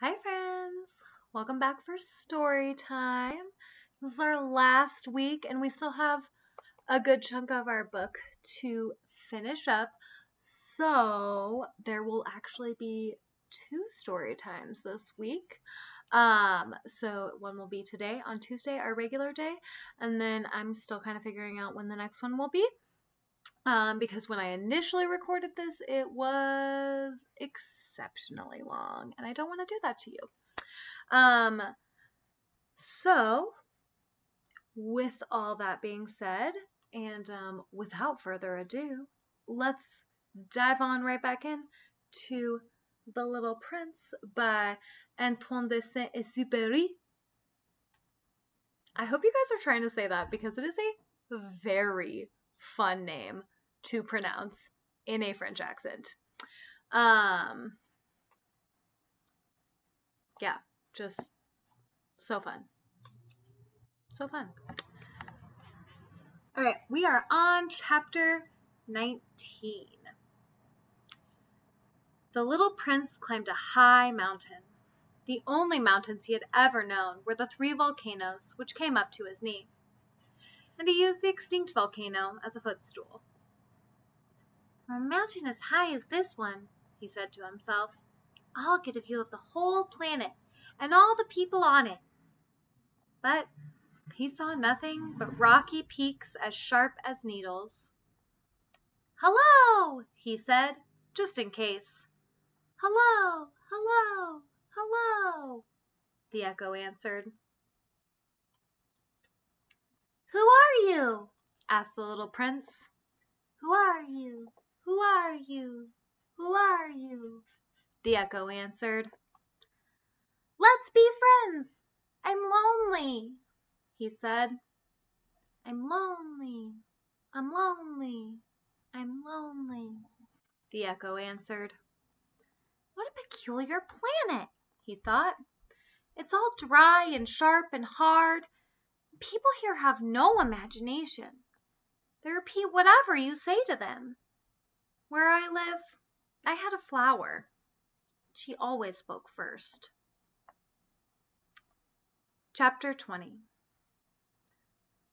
Hi, friends. Welcome back for story time. This is our last week, and we still have a good chunk of our book to finish up. So, there will actually be two story times this week. Um, so one will be today on Tuesday, our regular day, and then I'm still kind of figuring out when the next one will be. Um, because when I initially recorded this, it was exceptionally long, and I don't want to do that to you. Um, so, with all that being said, and um, without further ado, let's dive on right back in to The Little Prince by Antoine de Saint-Exupéry. I hope you guys are trying to say that because it is a very fun name to pronounce in a French accent. Um, yeah, just so fun. So fun. All right, we are on chapter 19. The little prince climbed a high mountain. The only mountains he had ever known were the three volcanoes which came up to his knee, and he used the extinct volcano as a footstool. A mountain as high as this one, he said to himself, I'll get a view of the whole planet and all the people on it. But he saw nothing but rocky peaks as sharp as needles. Hello, he said, just in case. Hello, hello, hello, the echo answered. Who are you? asked the little prince. Who are you? Who are you? Who are you? The echo answered. Let's be friends. I'm lonely, he said. I'm lonely. I'm lonely. I'm lonely, the echo answered. What a peculiar planet, he thought. It's all dry and sharp and hard. People here have no imagination. They repeat whatever you say to them. Where I live, I had a flower. She always spoke first. Chapter 20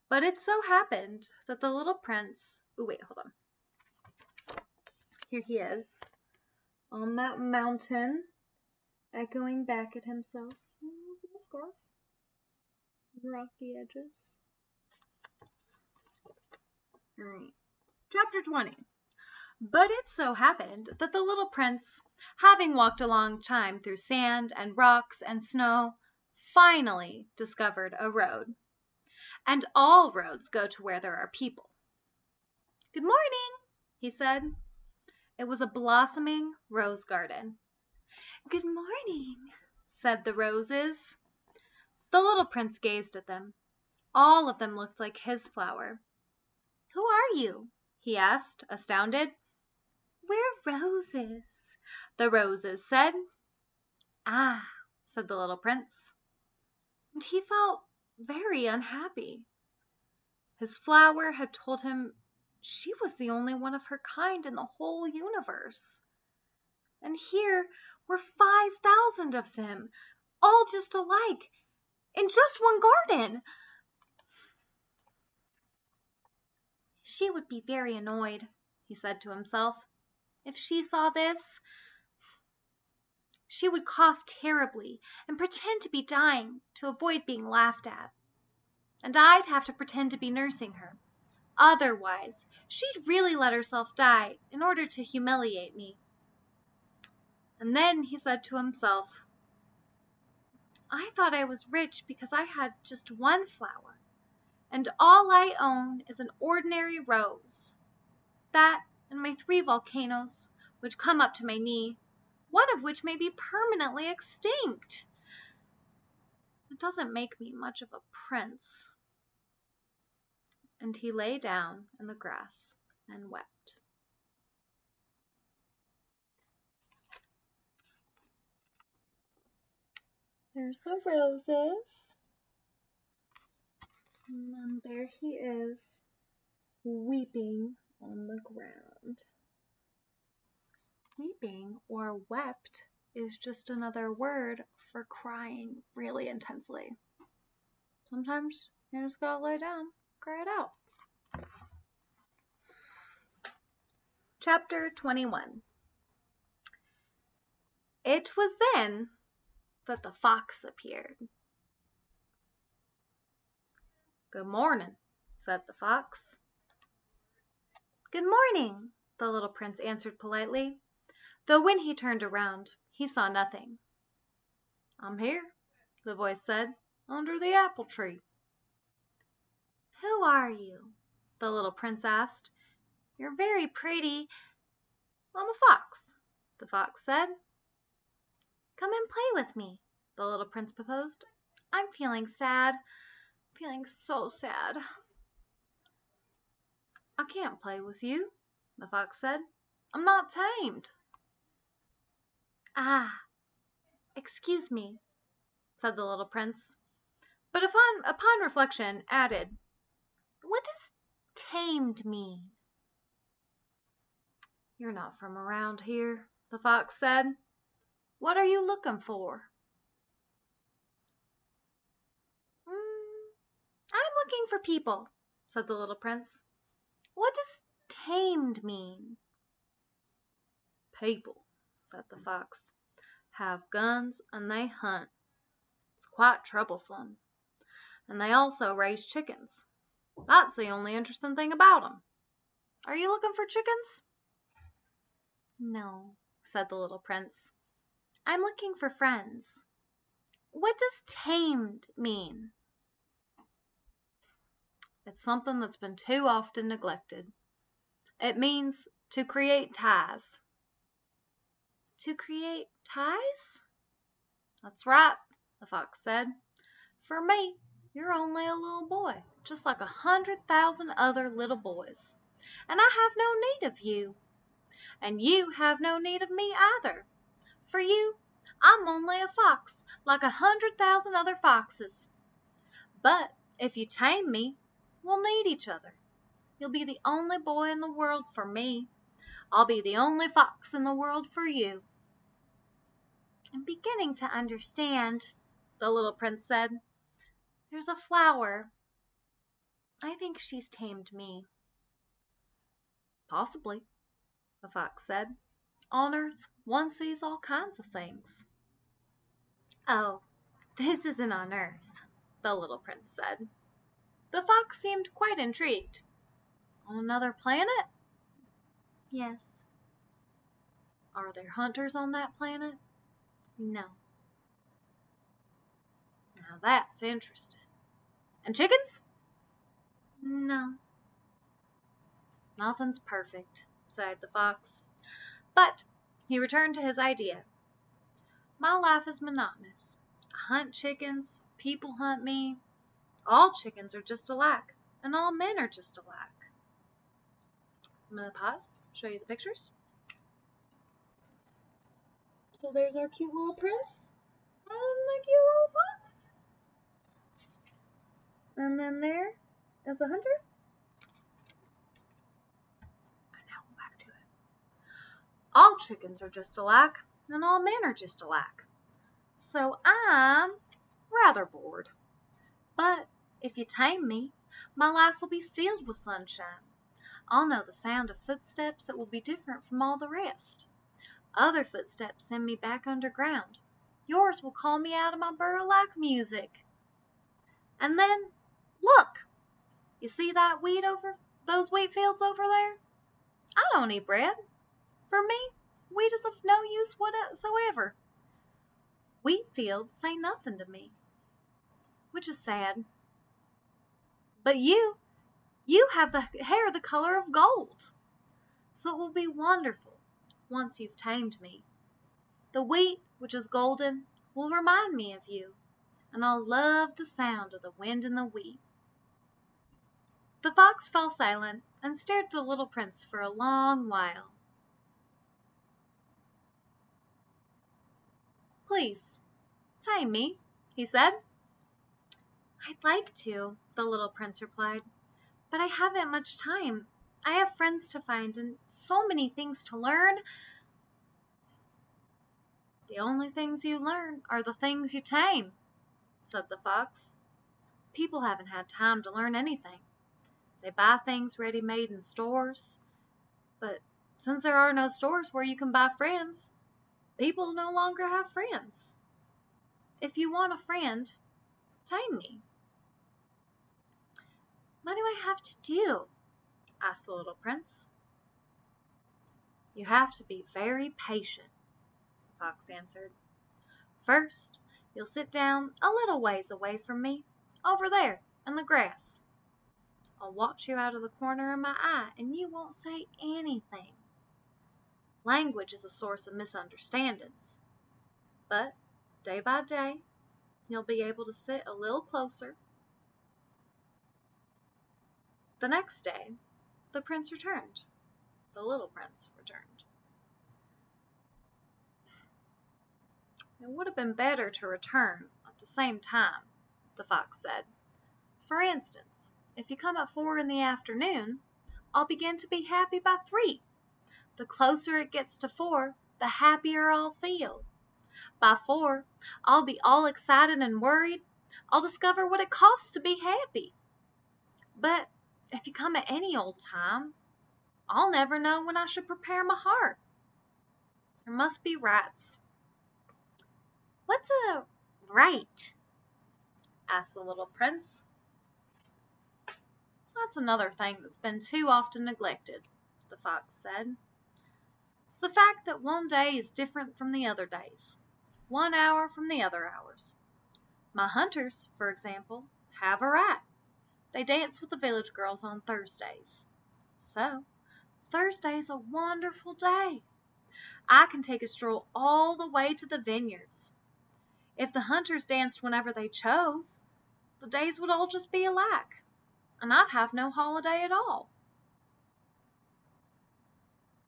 But it so happened that the little prince. Oh, wait, hold on. Here he is on that mountain, echoing back at himself. Scarf. Rocky edges. Alright. Chapter 20. But it so happened that the little prince, having walked a long time through sand and rocks and snow, finally discovered a road. And all roads go to where there are people. Good morning, he said. It was a blossoming rose garden. Good morning, said the roses. The little prince gazed at them. All of them looked like his flower. Who are you? he asked, astounded. We're roses, the roses said. Ah, said the little prince. And he felt very unhappy. His flower had told him she was the only one of her kind in the whole universe. And here were 5,000 of them, all just alike, in just one garden. She would be very annoyed, he said to himself. If she saw this, she would cough terribly and pretend to be dying to avoid being laughed at. And I'd have to pretend to be nursing her. Otherwise, she'd really let herself die in order to humiliate me. And then he said to himself, I thought I was rich because I had just one flower, and all I own is an ordinary rose. That three volcanoes, which come up to my knee, one of which may be permanently extinct. It doesn't make me much of a prince and he lay down in the grass and wept. There's the roses. And then there he is, weeping on the ground. Weeping or wept is just another word for crying really intensely. Sometimes you just gotta lay down, cry it out. Chapter 21 It was then that the fox appeared. Good morning, said the fox. Good morning, the little prince answered politely, though when he turned around, he saw nothing. I'm here, the voice said, under the apple tree. Who are you? the little prince asked. You're very pretty. I'm a fox, the fox said. Come and play with me, the little prince proposed. I'm feeling sad, feeling so sad. I can't play with you, the fox said. I'm not tamed. Ah, excuse me, said the little prince, but upon, upon reflection added, What does tamed mean? You're not from around here, the fox said. What are you looking for? Mm, I'm looking for people, said the little prince. What does tamed mean? People, said the fox, have guns and they hunt. It's quite troublesome. And they also raise chickens. That's the only interesting thing about 'em. Are you looking for chickens? No, said the little prince. I'm looking for friends. What does tamed mean? It's something that's been too often neglected. It means to create ties. To create ties? That's right, the fox said. For me, you're only a little boy, just like a hundred thousand other little boys. And I have no need of you and you have no need of me either. For you, I'm only a fox, like a hundred thousand other foxes. But if you tame me, we'll need each other. You'll be the only boy in the world for me. I'll be the only fox in the world for you. I'm beginning to understand, the little prince said. There's a flower. I think she's tamed me. Possibly, the fox said. On earth, one sees all kinds of things. Oh, this isn't on earth, the little prince said. The fox seemed quite intrigued. On another planet? Yes. Are there hunters on that planet? No. Now that's interesting. And chickens? No. Nothing's perfect sighed the fox. But he returned to his idea. My life is monotonous. I hunt chickens, people hunt me. All chickens are just alike, and all men are just alike. I'm going to pause, show you the pictures. So there's our cute little prince and the cute little fox. And then there is the hunter And now we're back to it. all chickens are just alike, and all men are just alike. So I'm rather bored. But if you tame me, my life will be filled with sunshine. I'll know the sound of footsteps that will be different from all the rest. Other footsteps send me back underground. Yours will call me out of my burrow like music. And then, look! You see that wheat over, those wheat fields over there? I don't eat bread. For me, wheat is of no use whatsoever. Wheat fields say nothing to me, which is sad. But you, you have the hair the color of gold. So it will be wonderful once you've tamed me. The wheat, which is golden, will remind me of you, and I'll love the sound of the wind in the wheat. The fox fell silent and stared at the little prince for a long while. Please, tame me, he said. I'd like to, the little prince replied, but I haven't much time. I have friends to find and so many things to learn. The only things you learn are the things you tame, said the fox. People haven't had time to learn anything. They buy things ready made in stores, but since there are no stores where you can buy friends, people no longer have friends. If you want a friend, tame me. What do I have to do? asked the little prince. You have to be very patient, the fox answered. First, you'll sit down a little ways away from me, over there in the grass. I'll watch you out of the corner of my eye, and you won't say anything. Language is a source of misunderstandings. But day by day, you'll be able to sit a little closer. The next day, the prince returned. The little prince returned. It would have been better to return at the same time, the fox said. For instance, if you come at four in the afternoon, I'll begin to be happy by three. The closer it gets to four, the happier I'll feel. By four, I'll be all excited and worried. I'll discover what it costs to be happy. But if you come at any old time, I'll never know when I should prepare my heart. There must be rights. What's a right? asked the little prince. That's another thing that's been too often neglected, the fox said. It's the fact that one day is different from the other days, one hour from the other hours. My hunters, for example, have a right. They dance with the village girls on Thursdays. So, Thursday's a wonderful day. I can take a stroll all the way to the vineyards. If the hunters danced whenever they chose, the days would all just be alike, and I'd have no holiday at all.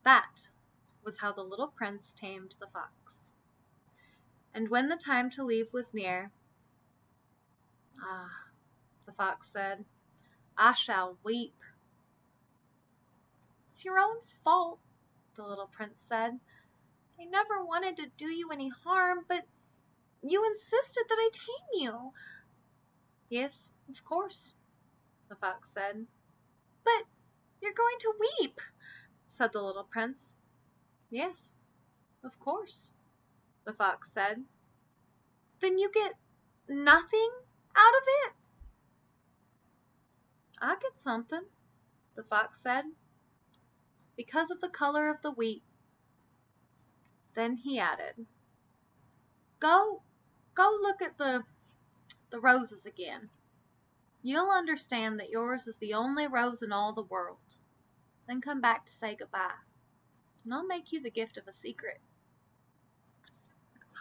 That was how the little prince tamed the fox. And when the time to leave was near, ah, the fox said, I shall weep. It's your own fault, the little prince said. I never wanted to do you any harm, but you insisted that I tame you. Yes, of course, the fox said. But you're going to weep, said the little prince. Yes, of course, the fox said. Then you get nothing out of it? I get something, the fox said, because of the color of the wheat. Then he added, Go, go look at the, the roses again. You'll understand that yours is the only rose in all the world. Then come back to say goodbye, and I'll make you the gift of a secret.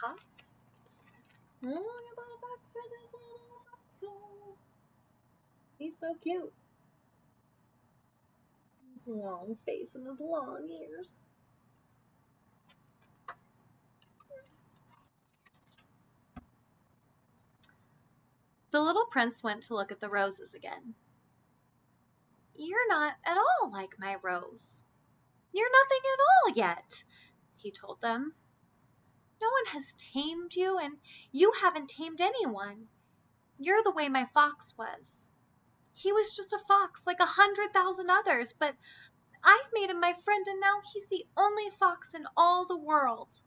Fox? Look at the fox and his little foxhole. He's so cute. His long face and his long ears. The little prince went to look at the roses again. You're not at all like my rose. You're nothing at all yet, he told them. No one has tamed you, and you haven't tamed anyone. You're the way my fox was. He was just a fox like a hundred thousand others, but I've made him my friend, and now he's the only fox in all the world.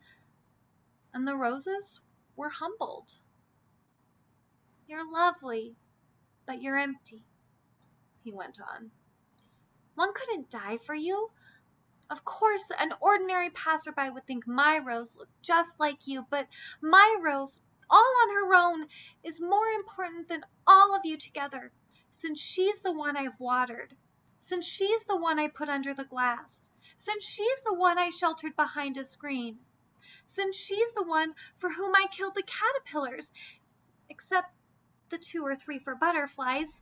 And the roses were humbled. You're lovely, but you're empty, he went on. One couldn't die for you. Of course, an ordinary passerby would think my rose looked just like you, but my rose, all on her own, is more important than all of you together, since she's the one I've watered, since she's the one I put under the glass, since she's the one I sheltered behind a screen, since she's the one for whom I killed the caterpillars, except the two or three for butterflies,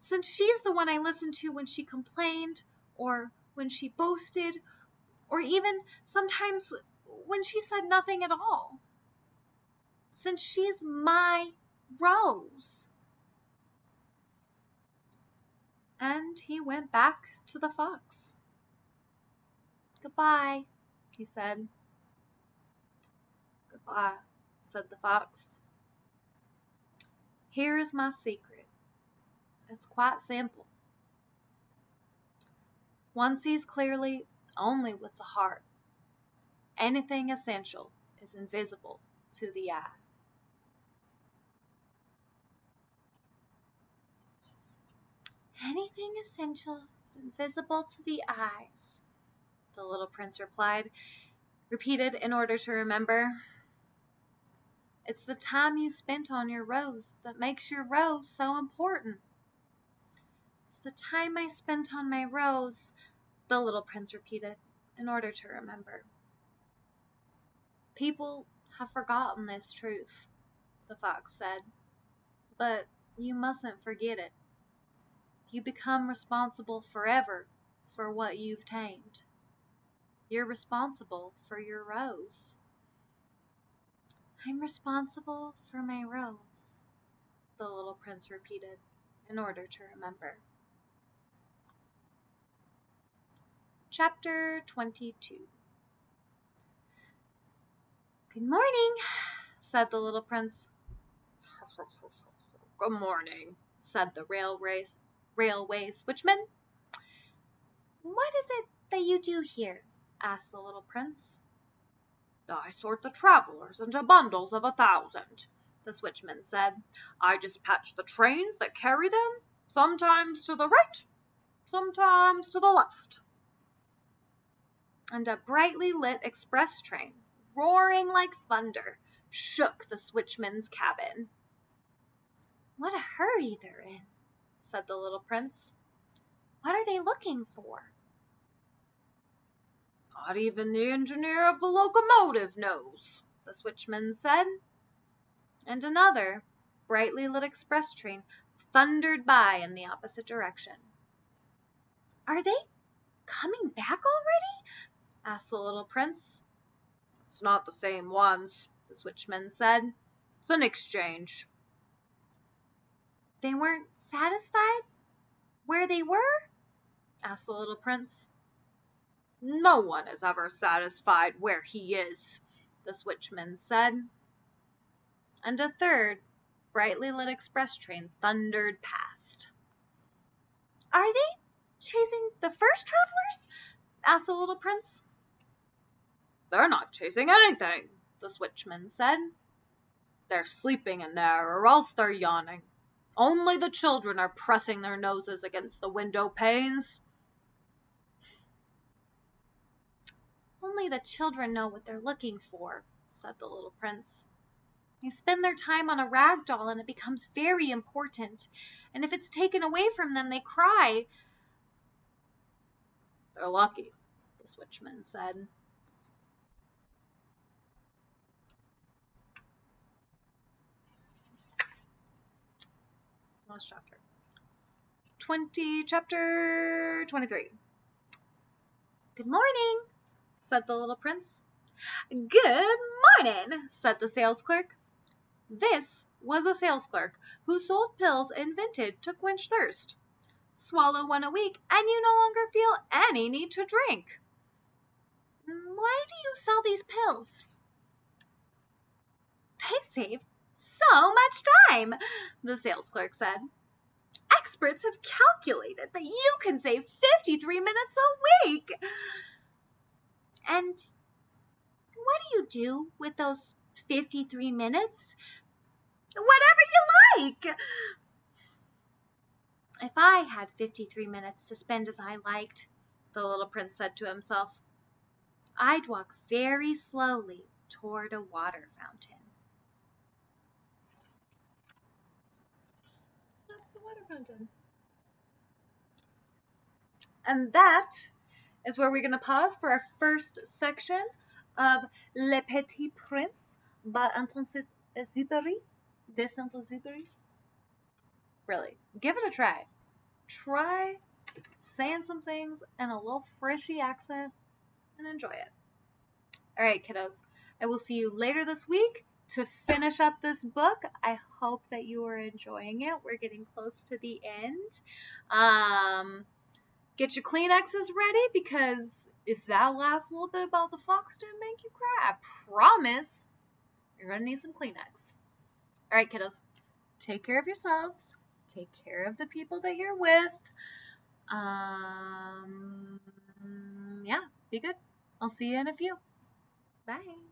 since she's the one I listened to when she complained, or when she boasted, or even sometimes when she said nothing at all. Since she's my rose. And he went back to the fox. Goodbye, he said. Goodbye, said the fox. Here is my secret. It's quite simple. One sees clearly only with the heart. Anything essential is invisible to the eye. Anything essential is invisible to the eyes, the little prince replied, repeated in order to remember. It's the time you spent on your rose that makes your rose so important. It's the time I spent on my rose, the little prince repeated in order to remember. People have forgotten this truth, the fox said, but you mustn't forget it you become responsible forever for what you've tamed. You're responsible for your rose. I'm responsible for my rose, the little prince repeated in order to remember. Chapter 22 Good morning, said the little prince. Good morning, said the railway railway switchman. What is it that you do here? asked the little prince. I sort the travelers into bundles of a thousand, the switchman said. I dispatch the trains that carry them, sometimes to the right, sometimes to the left. And a brightly lit express train, roaring like thunder, shook the switchman's cabin. What a hurry they're in, said the little prince. What are they looking for? Not even the engineer of the locomotive knows, the switchman said. And another, brightly lit express train thundered by in the opposite direction. Are they coming back already? asked the little prince. It's not the same ones, the switchman said. It's an exchange. They weren't satisfied where they were? asked the little prince. No one is ever satisfied where he is, the switchman said. And a third, brightly lit express train thundered past. Are they chasing the first travelers? asked the little prince. They're not chasing anything, the switchman said. They're sleeping in there, or else they're yawning. Only the children are pressing their noses against the window panes. Only the children know what they're looking for, said the little prince. They spend their time on a rag doll and it becomes very important. And if it's taken away from them, they cry. They're lucky, the switchman said. Chapter. 20, chapter 23. Good morning, said the little prince. Good morning, said the sales clerk. This was a sales clerk who sold pills invented to quench thirst. Swallow one a week and you no longer feel any need to drink. Why do you sell these pills? They save so much time, the sales clerk said. Experts have calculated that you can save 53 minutes a week. And what do you do with those 53 minutes? Whatever you like. If I had 53 minutes to spend as I liked, the little prince said to himself, I'd walk very slowly toward a water fountain. And that is where we're going to pause for our first section of Le Petit Prince by Anton Exupéry. De Saint-Exupéry. Really, give it a try. Try saying some things in a little freshy accent and enjoy it. All right, kiddos. I will see you later this week to finish up this book. I hope that you are enjoying it. We're getting close to the end. Um, get your Kleenexes ready because if that last little bit about the fox didn't make you cry, I promise You're going to need some Kleenex. All right, kiddos. Take care of yourselves. Take care of the people that you're with. Um, yeah, be good. I'll see you in a few. Bye.